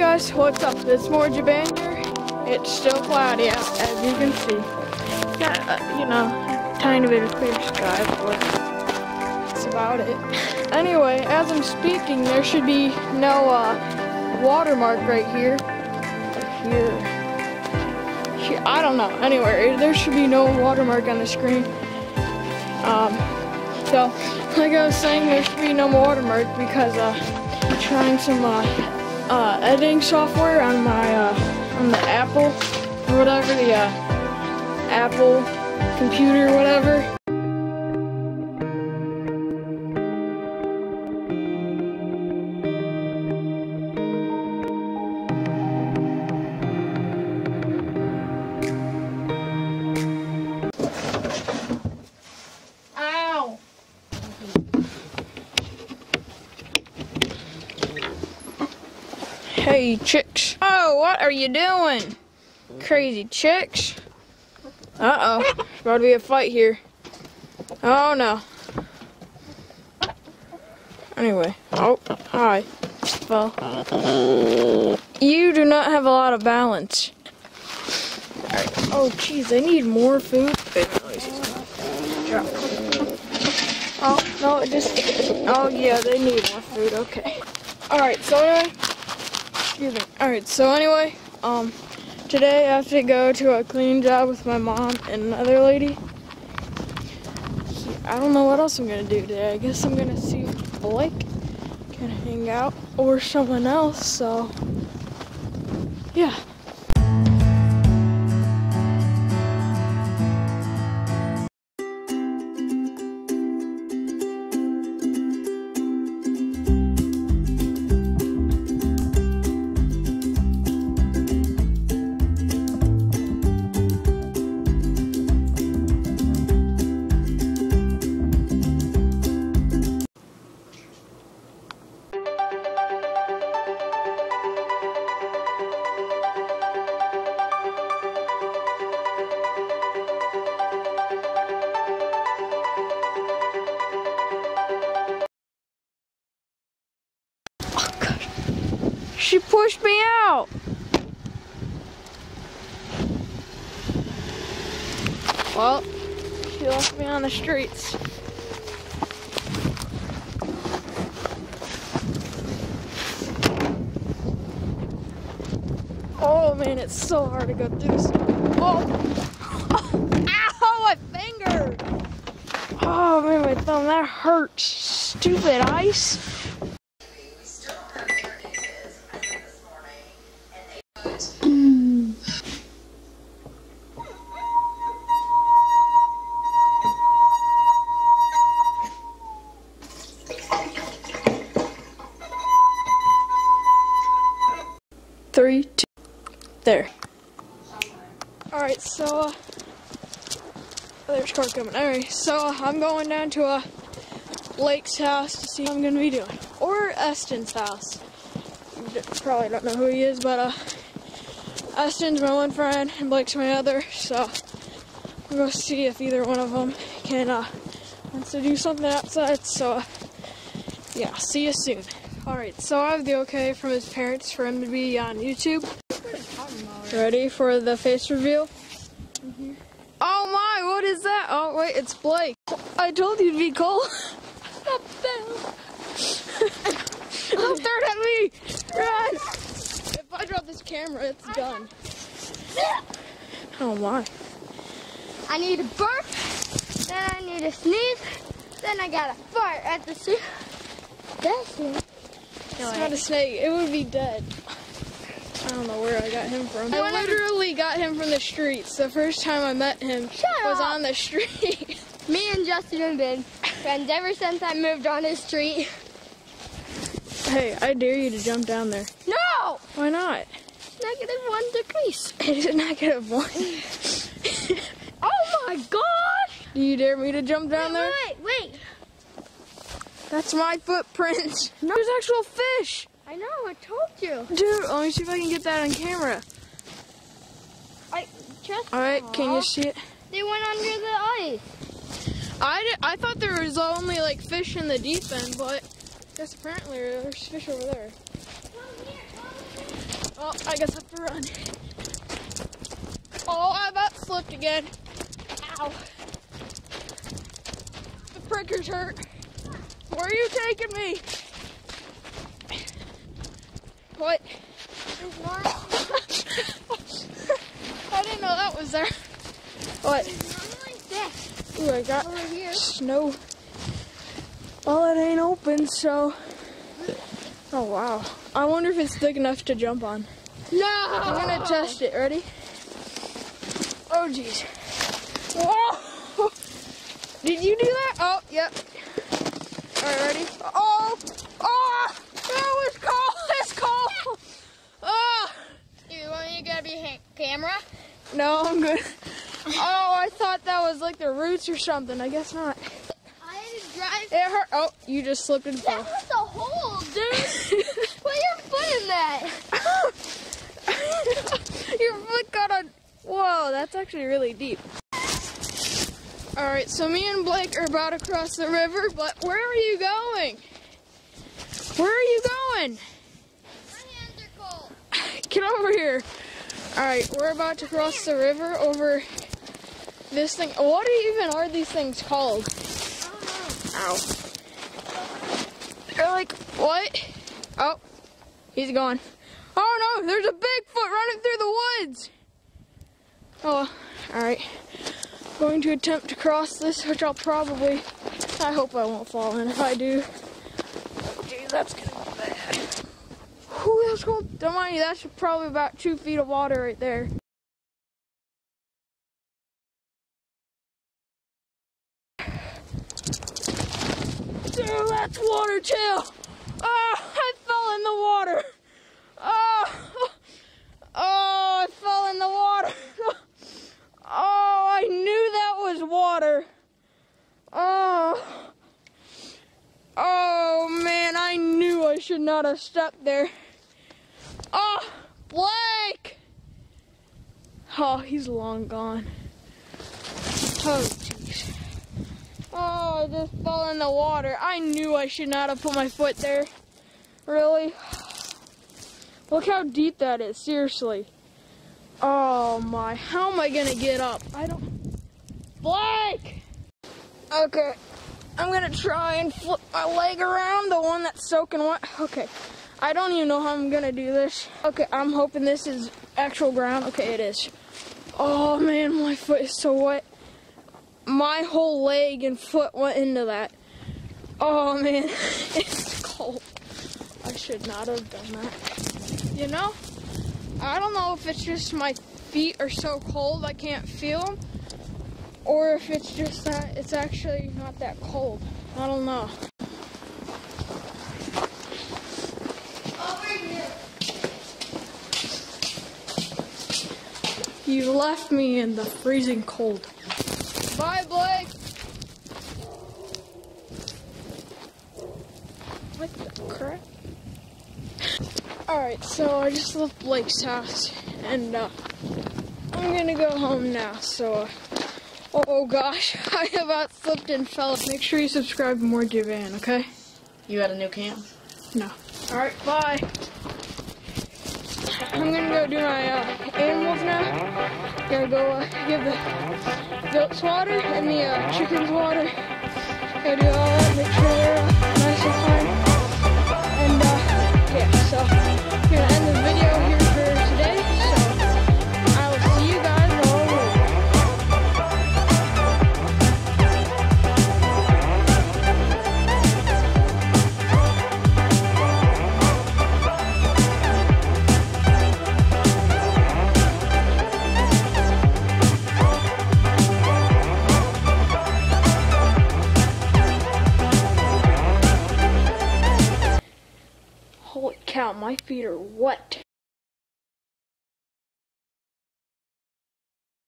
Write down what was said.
guys, what's up? It's more Banger. It's still cloudy out, as you can see. Got, uh, you know, tiny bit of clear sky, but that's about it. Anyway, as I'm speaking, there should be no uh, watermark right here. Here. Here. I don't know. Anyway, there should be no watermark on the screen. Um, so, like I was saying, there should be no watermark because uh, I'm trying some uh, uh, editing software on my uh, on the Apple or whatever the uh, Apple computer, whatever. Hey, chicks. Oh, what are you doing? Crazy chicks. Uh-oh. About to be a fight here. Oh, no. Anyway. Oh, hi. Well, you do not have a lot of balance. Alright. Oh, jeez, I need more food. Oh, no, it just... Oh, yeah, they need more food. Okay. Alright, so anyway... Excuse me. Alright, so anyway, um, today I have to go to a cleaning job with my mom and another lady. I don't know what else I'm gonna do today. I guess I'm gonna see if Blake can hang out or someone else, so yeah. She pushed me out. Well, she left me on the streets. Oh man, it's so hard to go through this. Oh, ow, my finger. Oh man, my thumb, that hurts. Stupid ice. Three, two, there. Alright, so, uh, there's car coming. Alright, so uh, I'm going down to uh, Blake's house to see what I'm gonna be doing. Or Eston's house. Probably don't know who he is, but uh, Eston's my one friend and Blake's my other, so we'll gonna see if either one of them can, uh, wants to do something outside, so, uh, yeah, see you soon. Alright, so I have the okay from his parents for him to be on YouTube. Ready for the face reveal? Mm-hmm. Oh my, what is that? Oh wait, it's Blake. I told you to be cold. Stop that. Don't start at me! Run! If I drop this camera, it's done. Oh my. I need a burp, then I need a sneeze, then I got a fart at the same. That's it. It's not a snake. It would be dead. I don't know where I got him from. I literally got him from the streets. The first time I met him Shut was up. on the street. Me and Justin have been friends ever since I moved on his street. hey, I dare you to jump down there. No! Why not? Negative one decrease. It is a negative one. Oh my gosh! Do you dare me to jump down there? Wait, wait, wait. That's my footprint. No, there's actual fish. I know, I told you. Dude, let me see if I can get that on camera. I just. All right, can you see it? They went under the ice. I, di- I thought there was only like fish in the deep end, but guess apparently there's fish over there. Oh, I guess I have to run. Oh, I about slipped again. Ow. The prickers hurt. Where are you taking me? What? I didn't know that was there. What? Ooh, I got here. snow. Well, it ain't open, so. Oh, wow. I wonder if it's thick enough to jump on. No! I'm gonna test it. Ready? Oh, jeez. Whoa! Did you do that? Oh, yep. All right, ready? Oh! Oh! oh that was cold! It's cold! Oh! You want me to a ha- camera? No, I'm good. Oh, I thought that was like the roots or something. I guess not. I had to drive. It hurt. Oh, you just slipped and That fell. was a hole, dude. Put your foot in that. Your foot got on. Whoa, that's actually really deep. All right, so me and Blake are about to cross the river, but where are you going? Where are you going? My hands are cold. Get over here. All right, we're about to cross the river over this thing. What even are these things called? I don't know. Ow. They're like, what? Oh, he's gone. Oh no, there's a Bigfoot running through the woods. Oh, alright. Going to attempt to cross this, which I'll probably, I hope I won't fall in. If I do, geez, that's gonna be bad. Whew, that's cold. Don't mind you, that's probably about two feet of water right there. Dude, that's water ah, too. Ah, oh, I fell in the water. Oh, oh, I fell in the water. Oh, I knew that was water. Oh, oh man, I knew I should not have stepped there. Oh, Blake. Oh, he's long gone. Oh, jeez. Oh, I just fell in the water. I knew I should not have put my foot there. Really? Look how deep that is, seriously. Oh my, how am I gonna get up? I don't. Blake! Okay, I'm gonna try and flip my leg around, the one that's soaking wet. Okay, I don't even know how I'm gonna do this. Okay, I'm hoping this is actual ground. Okay, it is. Oh man, my foot is so wet my whole leg and foot went into that. Oh man, it's cold. I should not have done that. You know, I don't know if it's just my feet are so cold I can't feel them, or if it's just that it's actually not that cold. I don't know. Over here. You left me in the freezing cold. Bye, Blake. What the crap? Alright, so I just left Blake's house and uh, I'm gonna go home now. So, uh, oh, oh gosh, I about slipped and fell. Make sure you subscribe to more J Ban, okay? You got a new cam? No. Alright, bye. I'm gonna go do my uh, animals now. Gotta go uh, give the goats water and the uh, chickens water. Gotta do all that, make sure they're uh, nice and fine. My feet are wet.